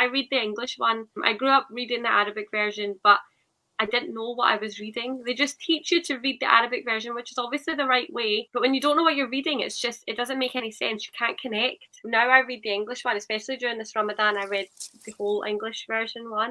I read the English one. I grew up reading the Arabic version, but I didn't know what I was reading. They just teach you to read the Arabic version, which is obviously the right way. But when you don't know what you're reading, it's just, it doesn't make any sense. You can't connect. Now I read the English one, especially during this Ramadan, I read the whole English version one.